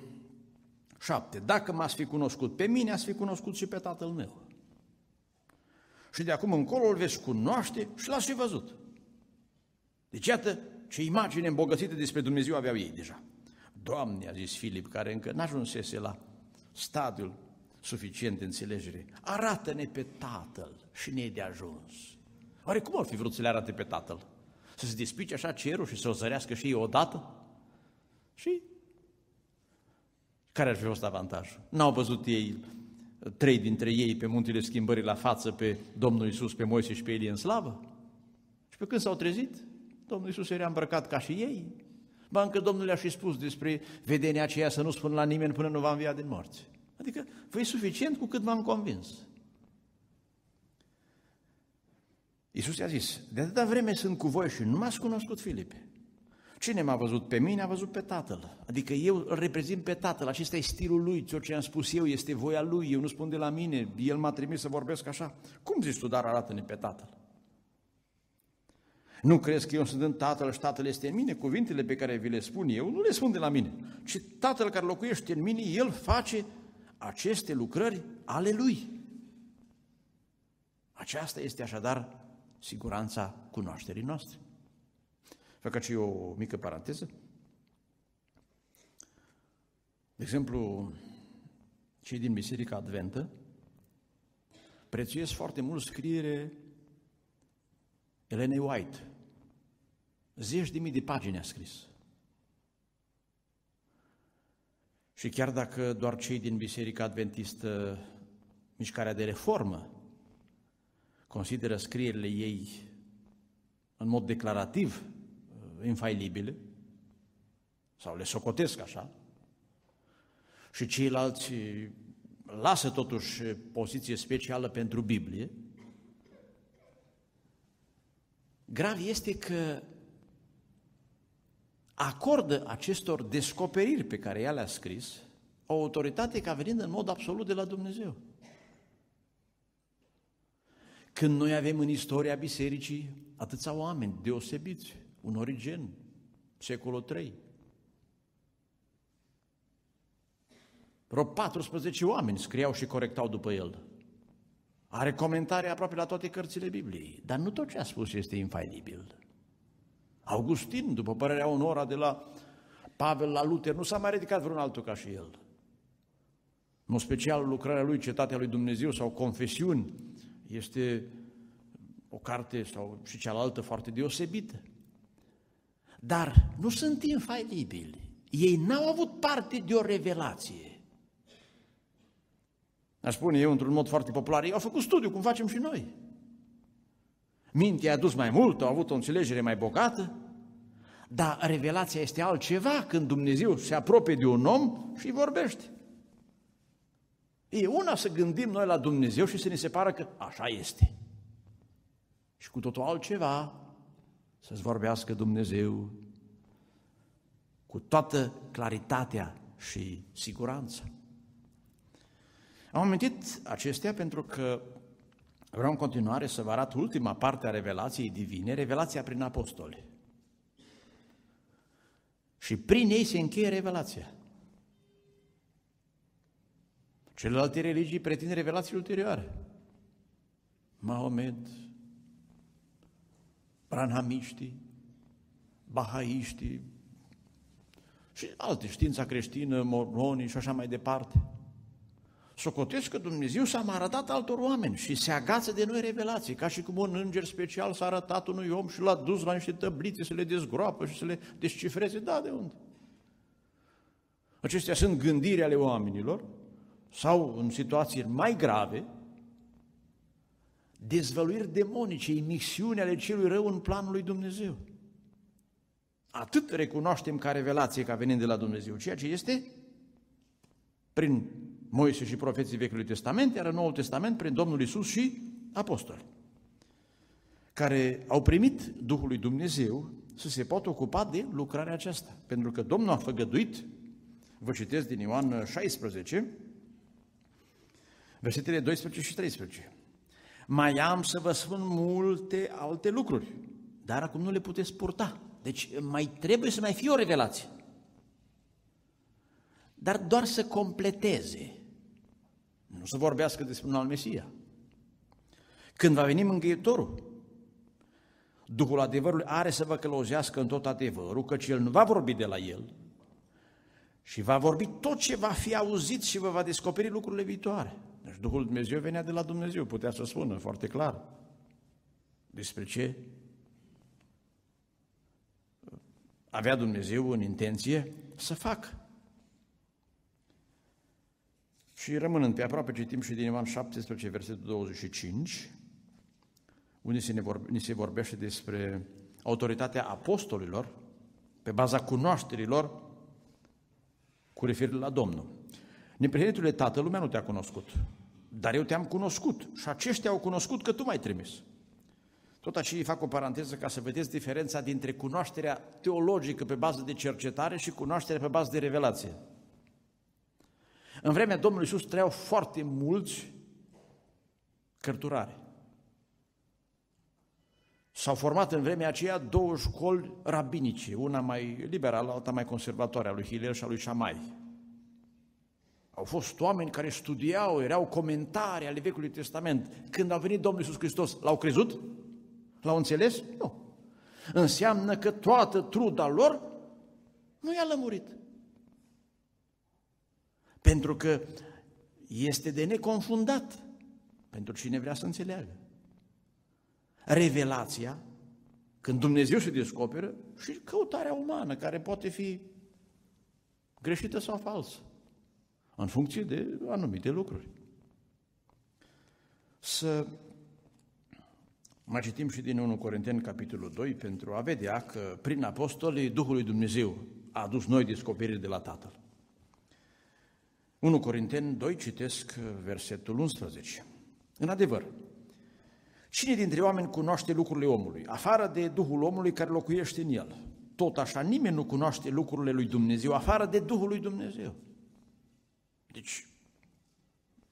7. Dacă m-ați fi cunoscut pe mine, ați fi cunoscut și pe tatăl meu. Și de acum încolo îl veți cunoaște și l-ați și văzut. Deci iată ce imagine îmbogățită despre Dumnezeu aveau ei deja. Doamne, a zis Filip, care încă n-ajunsese la stadiul suficient de înțelegere, arată-ne pe Tatăl și ne de ajuns. Oare cum ar fi vrut să le arate pe Tatăl? Să se despice așa cerul și să o zărească și ei odată? Și care ar fi fost avantajul? N-au văzut ei, trei dintre ei, pe muntele schimbării la față, pe Domnul Isus, pe Moise și pe Elie în slavă? Și pe când s-au trezit, Domnul Isus era îmbrăcat ca și ei. Ba încă Domnul le-a și spus despre vedenia aceea să nu spună la nimeni până nu va învia din morți. Adică vă e suficient cu cât v-am convins. Iisus i-a zis, de atâta vreme sunt cu voi și nu m-ați cunoscut, Filipe. Cine m-a văzut pe mine, a văzut pe Tatăl. Adică eu îl reprezint pe Tatăl, acesta e stilul lui, tot ce am spus eu este voia lui, eu nu spun de la mine, el m-a trimis să vorbesc așa. Cum zici tu, dar arată-ne pe Tatăl? Nu crezi că eu sunt în Tatăl și Tatăl este în mine? Cuvintele pe care vi le spun eu nu le spun de la mine, ci Tatăl care locuiește în mine, El face aceste lucrări ale Lui. Aceasta este așadar siguranța cunoașterii noastre. Fac și o mică paranteză. De exemplu, cei din Biserica Adventă prețuiesc foarte mult scriere Elene White. Zeci de mii de pagini a scris. Și chiar dacă doar cei din Biserica Adventistă, mișcarea de reformă, consideră scrierile ei în mod declarativ uh, infailibile, sau le socotesc așa, și ceilalți lasă totuși poziție specială pentru Biblie, grav este că acordă acestor descoperiri pe care ea le-a scris o autoritate ca venind în mod absolut de la Dumnezeu. Când noi avem în istoria bisericii atâția oameni deosebiți, un origen, secolul III, Vreo 14 oameni scriau și corectau după el. Are comentarii aproape la toate cărțile Bibliei, dar nu tot ce a spus este infailibil. Augustin, după părerea unora de la Pavel la Luther, nu s-a mai ridicat vreun altul ca și el. În special lucrarea lui, Cetatea lui Dumnezeu sau Confesiuni, este o carte sau și cealaltă foarte deosebită. Dar nu sunt infailibili. Ei n-au avut parte de o revelație. Aș spune eu într-un mod foarte popular, ei au făcut studiu, cum facem și noi. Mintea a dus mai mult, au avut o înțelegere mai bogată, dar revelația este altceva când Dumnezeu se apropie de un om și vorbește. E una să gândim noi la Dumnezeu și să ne se pară că așa este. Și cu totul altceva să-ți vorbească Dumnezeu cu toată claritatea și siguranța. Am amintit acestea pentru că vreau în continuare să vă arăt ultima parte a revelației divine, revelația prin apostoli. Și prin ei se încheie revelația. Celelalte religii pretind revelații ulterioare. Mahomed, branhamiștii, bahaiștii și alte știința creștină, mormonii și așa mai departe. Socotesc că Dumnezeu s-a mai arătat altor oameni și se agață de noi revelații, ca și cum un înger special s-a arătat unui om și l-a dus la niște tăblițe să le dezgroapă și să le descifreze. Da, de unde? Acestea sunt gândiri ale oamenilor sau în situații mai grave, dezvăluiri demonice, imixiuni ale celui rău în planul lui Dumnezeu. Atât recunoaștem ca revelație ca venind de la Dumnezeu, ceea ce este prin Moise și profeții Vechiului Testament, iar în Noul Testament prin Domnul Isus și apostoli, care au primit Duhul lui Dumnezeu să se poată ocupa de lucrarea aceasta. Pentru că Domnul a făgăduit, vă citesc din Ioan 16, versetele 12 și 13. Mai am să vă spun multe alte lucruri, dar acum nu le puteți purta. Deci mai trebuie să mai fie o revelație. Dar doar să completeze. Nu să vorbească despre un alt Mesia. Când va veni mângâietorul, Duhul adevărului are să vă călăuzească în tot adevărul, căci El nu va vorbi de la El, și va vorbi tot ce va fi auzit și vă va descoperi lucrurile viitoare. Deci Duhul Dumnezeu venea de la Dumnezeu, putea să spună foarte clar. Despre ce avea Dumnezeu în intenție să facă. Și rămânând pe aproape, citim și din Ioan 17, versetul 25, unde se, ne vorbe, ni se vorbește despre autoritatea apostolilor, pe baza cunoașterilor, cu referire la Domnul. Neprihănitule Tată, lumea nu te-a cunoscut, dar eu te-am cunoscut și aceștia au cunoscut că tu m-ai trimis. Tot așa fac o paranteză ca să vedeți diferența dintre cunoașterea teologică pe bază de cercetare și cunoașterea pe bază de revelație. În vremea Domnului Iisus trăiau foarte mulți cărturare. S-au format în vremea aceea două școli rabinice, una mai liberală, alta mai conservatoare, a lui Hilel și a lui Shammai. Au fost oameni care studiau, erau comentarii ale Vechiului Testament. Când a venit Domnul Iisus Hristos, l-au crezut? L-au înțeles? Nu. Înseamnă că toată truda lor nu i-a lămurit. Pentru că este de neconfundat pentru cine vrea să înțeleagă. Revelația, când Dumnezeu se descoperă, și căutarea umană, care poate fi greșită sau falsă, în funcție de anumite lucruri. Să mai citim și din 1 Corinteni, capitolul 2, pentru a vedea că prin apostolii Duhului Dumnezeu a adus noi descoperiri de la Tatăl. 1 Corinteni 2, citesc versetul 11. În adevăr, cine dintre oameni cunoaște lucrurile omului, afară de Duhul omului care locuiește în el? Tot așa, nimeni nu cunoaște lucrurile lui Dumnezeu, afară de Duhul lui Dumnezeu. Deci,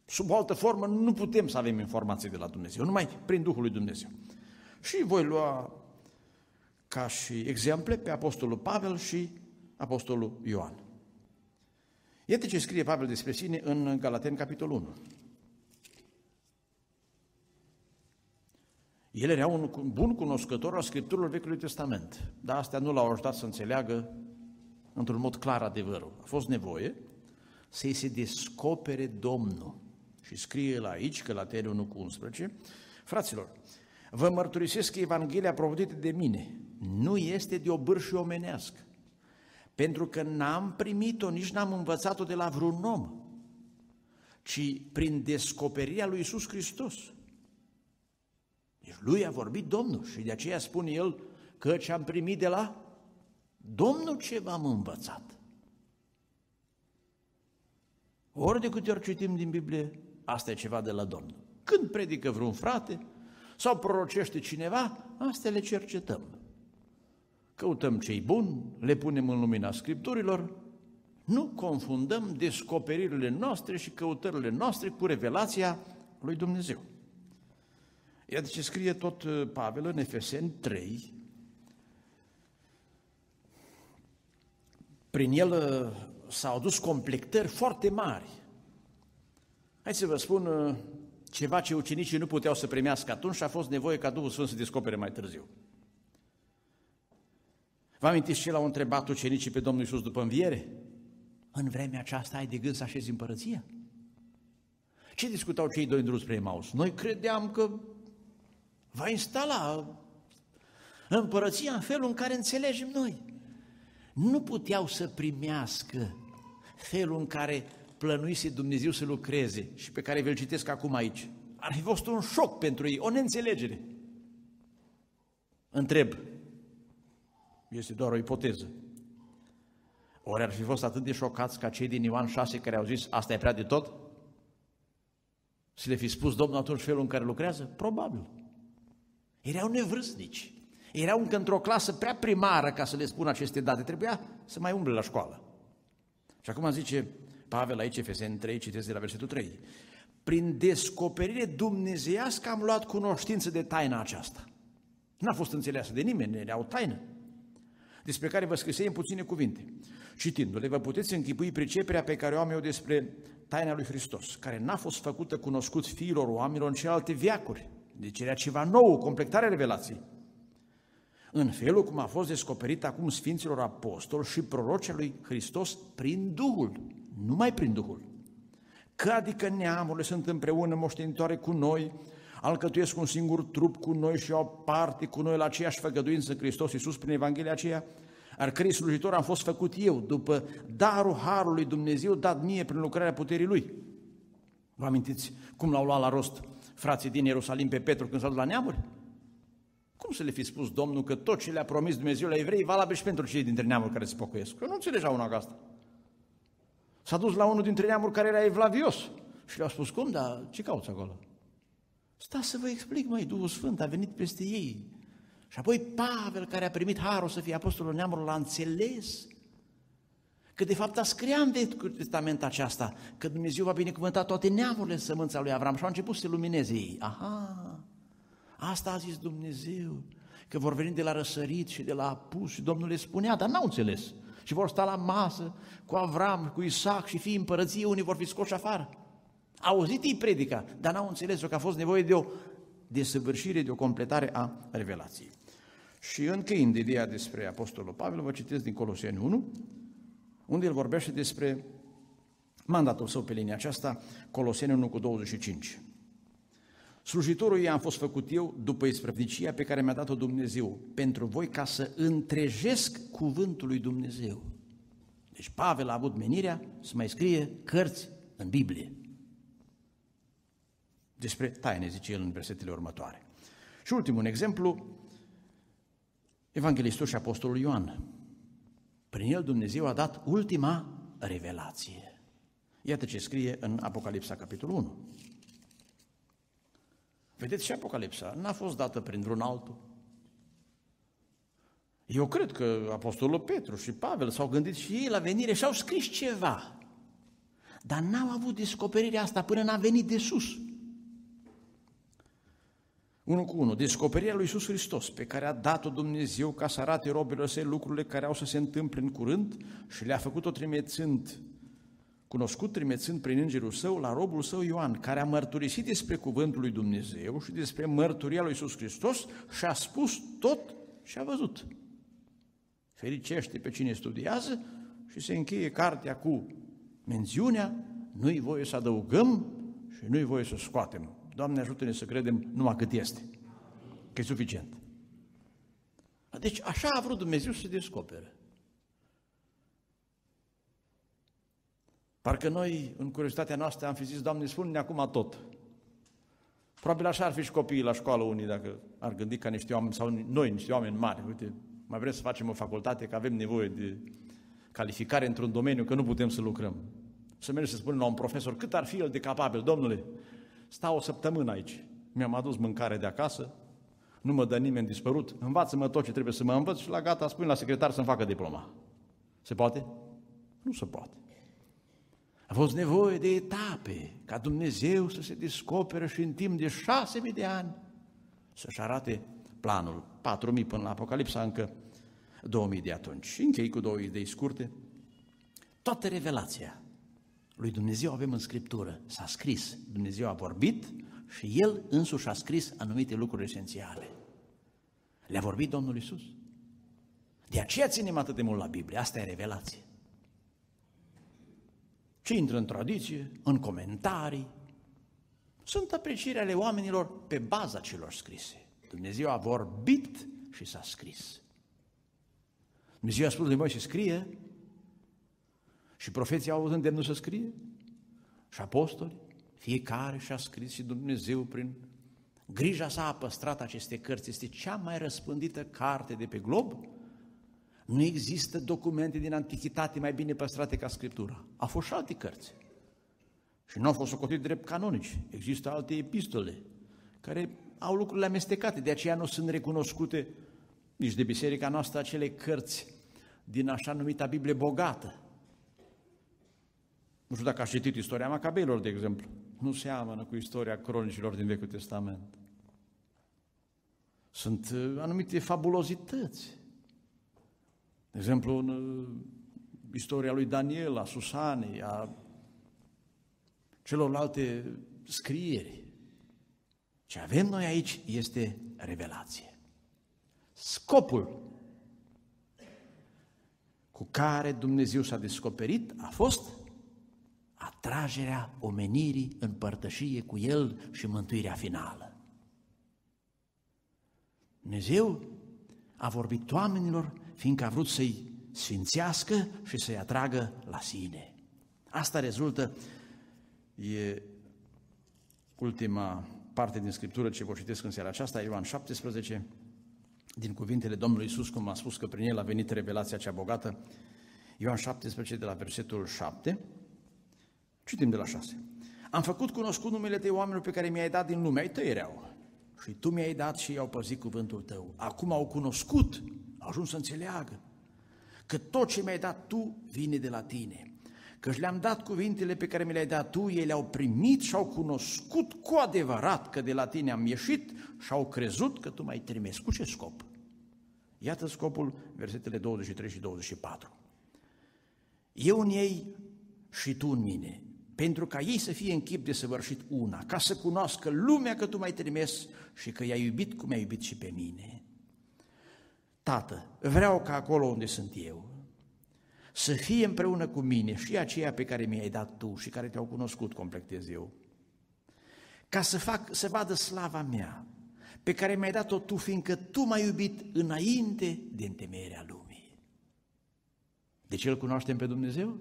sub o altă formă, nu putem să avem informații de la Dumnezeu, numai prin Duhul lui Dumnezeu. Și voi lua ca și exemple pe Apostolul Pavel și Apostolul Ioan. Iată ce scrie Pavel despre sine în Galaten, capitolul 1. El era un bun cunoscător al Scripturilor Vechiului Testament, dar astea nu l-au ajutat să înțeleagă într-un mod clar adevărul. A fost nevoie să-i se descopere Domnul. Și scrie la aici, că la 1 cu 11, fraților, vă mărturisesc că Evanghelia provodită de mine nu este de o bârșă omenească, pentru că n-am primit-o, nici n-am învățat-o de la vreun om, ci prin descoperirea lui Isus Hristos. Deci lui a vorbit Domnul și de aceea spune el că ce am primit de la Domnul ce v-am învățat. Ori de câte ori citim din Biblie, asta e ceva de la Domnul. Când predică vreun frate sau prorocește cineva, astea le cercetăm. Căutăm cei buni, le punem în lumina Scripturilor, nu confundăm descoperirile noastre și căutările noastre cu revelația lui Dumnezeu. Iată ce scrie tot uh, Pavel în Efeseni 3. Prin el uh, s-au adus complectări foarte mari. Hai să vă spun uh, ceva ce ucenicii nu puteau să primească atunci și a fost nevoie ca Duhul Sfânt să descopere mai târziu. Vă amintiți ce l-au întrebat ucenicii pe Domnul Iisus după înviere? În vremea aceasta ai de gând să așezi împărăția? Ce discutau cei doi în drum spre Emaus? Noi credeam că va instala împărăția în felul în care înțelegem noi. Nu puteau să primească felul în care plănuise Dumnezeu să lucreze și pe care vi-l citesc acum aici. Ar fi fost un șoc pentru ei, o neînțelegere. Întreb, este doar o ipoteză. Ori ar fi fost atât de șocați ca cei din Ioan 6 care au zis, asta e prea de tot? Să le fi spus Domnul atunci felul în care lucrează? Probabil. Erau nevrăznici. Erau încă într-o clasă prea primară ca să le spun aceste date. Trebuia să mai umble la școală. Și acum zice Pavel aici, Efeseni 3, citesc de la versetul 3. Prin descoperire dumnezeiască am luat cunoștință de taina aceasta. N-a fost înțeleasă de nimeni, era o taină despre care vă scrisei în puține cuvinte. Citindu-le, vă puteți închipui priceperea pe care o am eu despre taina lui Hristos, care n-a fost făcută cunoscut fiilor oamenilor în celelalte viacuri, deci era ceva nou, completarea revelației. În felul cum a fost descoperit acum Sfinților Apostoli și prorocii lui Hristos prin Duhul, numai prin Duhul. Că adică neamurile sunt împreună moștenitoare cu noi, alcătuiesc un singur trup cu noi și au parte cu noi la aceeași făgăduință în Hristos Iisus prin Evanghelia aceea, al cărei slujitor am fost făcut eu, după darul Harului Dumnezeu dat mie prin lucrarea puterii Lui. Vă amintiți cum l-au luat la rost frații din Ierusalim pe Petru când s-au dus la neamuri? Cum să le fi spus Domnul că tot ce le-a promis Dumnezeu la evrei valabil și pentru cei dintre neamuri care se pocăiesc? Că nu înțelegea una ca asta. S-a dus la unul dintre neamuri care era evlavios și le-a spus, cum, dar ce cauți acolo? Stați să vă explic, măi, Duhul Sfânt a venit peste ei. Și apoi Pavel, care a primit harul să fie apostolul neamurilor, l-a înțeles că de fapt a scria în Vechiul Testament aceasta, că Dumnezeu va binecuvânta toate neamurile în sămânța lui Avram și au început să se lumineze ei. Aha, asta a zis Dumnezeu, că vor veni de la răsărit și de la apus și Domnul le spunea, dar n-au înțeles. Și vor sta la masă cu Avram, cu Isaac și fii împărăție, unii vor fi scoși afară. Au auzit ei predica, dar n-au înțeles că a fost nevoie de o desăvârșire, de o completare a revelației. Și încheind ideea despre Apostolul Pavel, vă citesc din Coloseni 1, unde el vorbește despre mandatul său pe linia aceasta, Coloseni 1 cu 25. Slujitorul ei am fost făcut eu după isprăvnicia pe care mi-a dat-o Dumnezeu pentru voi ca să întrejesc cuvântul lui Dumnezeu. Deci Pavel a avut menirea să mai scrie cărți în Biblie. Despre taine, zice el în versetele următoare. Și ultimul exemplu, Evanghelistul și Apostolul Ioan. Prin el Dumnezeu a dat ultima revelație. Iată ce scrie în Apocalipsa, capitolul 1. Vedeți, și Apocalipsa n-a fost dată prin vreun altul. Eu cred că Apostolul Petru și Pavel s-au gândit și ei la venire și au scris ceva. Dar n-au avut descoperirea asta până n-a venit de sus. 1 cu 1. Descoperirea lui Iisus Hristos, pe care a dat-o Dumnezeu ca să arate robelor săi lucrurile care au să se întâmple în curând și le-a făcut-o trimețând cunoscut trimețând prin îngerul său la robul său Ioan, care a mărturisit despre cuvântul lui Dumnezeu și despre mărturia lui Iisus Hristos și a spus tot ce a văzut. Fericește pe cine studiază și se încheie cartea cu mențiunea, nu-i voie să adăugăm și nu-i voie să scoatem. Doamne ajută-ne să credem numai cât este, că e suficient. Deci așa a vrut Dumnezeu să se descopere. Parcă noi, în curiozitatea noastră, am fi zis, Doamne, spune-ne acum tot. Probabil așa ar fi și copiii la școală unii, dacă ar gândi ca niște oameni, sau noi, niște oameni mari. Uite, mai vrem să facem o facultate, că avem nevoie de calificare într-un domeniu, că nu putem să lucrăm. Să mergem să spunem la un profesor cât ar fi el de capabil. Domnule, stau o săptămână aici, mi-am adus mâncare de acasă, nu mă dă nimeni dispărut, învață-mă tot ce trebuie să mă învăț și la gata spun la secretar să-mi facă diploma. Se poate? Nu se poate. A fost nevoie de etape ca Dumnezeu să se descopere și în timp de șase mii de ani să-și arate planul. Patru mii până la Apocalipsa, încă 2000 de atunci. Și închei cu două idei scurte. Toată revelația lui Dumnezeu avem în Scriptură. S-a scris, Dumnezeu a vorbit și El însuși a scris anumite lucruri esențiale. Le-a vorbit Domnul Isus. De aceea ținem atât de mult la Biblie. Asta e revelație. Ce intră în tradiție, în comentarii, sunt aprecieri ale oamenilor pe baza celor scrise. Dumnezeu a vorbit și s-a scris. Dumnezeu a spus lui Moise, scrie, și profeții au avut îndemnul să scrie, și apostoli, fiecare și-a scris și Dumnezeu prin grija sa a păstrat aceste cărți. Este cea mai răspândită carte de pe glob. Nu există documente din antichitate mai bine păstrate ca Scriptura. Au fost și alte cărți. Și nu au fost socotite drept canonici. Există alte epistole care au lucrurile amestecate, de aceea nu sunt recunoscute nici de biserica noastră acele cărți din așa numita Biblie bogată. Nu știu dacă ați citit istoria Macabeilor, de exemplu. Nu seamănă cu istoria cronicilor din Vechiul Testament. Sunt uh, anumite fabulozități. De exemplu, în uh, istoria lui Daniel, a Susanei, a celorlalte scrieri. Ce avem noi aici este revelație. Scopul cu care Dumnezeu s-a descoperit a fost atragerea omenirii în părtășie cu El și mântuirea finală. Dumnezeu a vorbit oamenilor fiindcă a vrut să-i sfințească și să-i atragă la sine. Asta rezultă, e ultima parte din Scriptură ce vă citesc în seara aceasta, Ioan 17, din cuvintele Domnului Isus, cum a spus că prin el a venit revelația cea bogată, Ioan 17, de la versetul 7, citim de la 6. Am făcut cunoscut numele tăi oamenilor pe care mi-ai dat din lume, ai tăi erau. Și tu mi-ai dat și i-au păzit cuvântul tău. Acum au cunoscut, au ajuns să înțeleagă că tot ce mi-ai dat tu vine de la tine. Că le-am dat cuvintele pe care mi le-ai dat tu, ei le-au primit și au cunoscut cu adevărat că de la tine am ieșit și au crezut că tu m-ai trimis. Cu ce scop? Iată scopul, versetele 23 și 24. Eu în ei și tu în mine, pentru ca ei să fie în chip de săvârșit una, ca să cunoască lumea că tu m-ai trimis și că i-ai iubit cum ai iubit și pe mine. Tată, vreau ca acolo unde sunt eu, să fie împreună cu mine și aceea pe care mi-ai dat tu și care te-au cunoscut, completez eu, ca să, fac, să vadă slava mea, pe care mi-ai dat-o tu, fiindcă tu m-ai iubit înainte de întemeierea lumii. De ce îl cunoaștem pe Dumnezeu?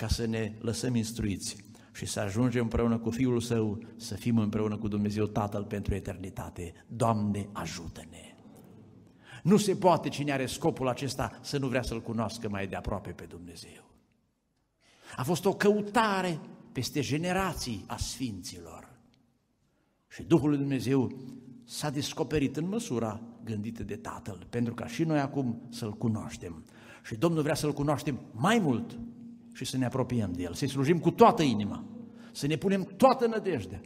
Ca să ne lăsăm instruiți și să ajungem împreună cu Fiul Său, să fim împreună cu Dumnezeu Tatăl pentru eternitate. Doamne, ajută-ne! Nu se poate cine are scopul acesta să nu vrea să-L cunoască mai de aproape pe Dumnezeu. A fost o căutare peste generații a sfinților. Și Duhul lui Dumnezeu s-a descoperit în măsura gândită de Tatăl, pentru ca și noi acum să-L cunoaștem. Și Domnul vrea să-L cunoaștem mai mult și să ne apropiem de El, să-i slujim cu toată inima, să ne punem toată nădejdea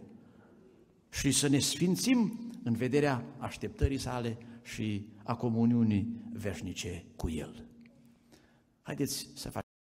și să ne sfințim în vederea așteptării sale și a comuniunii veșnice cu El. Haideți să facem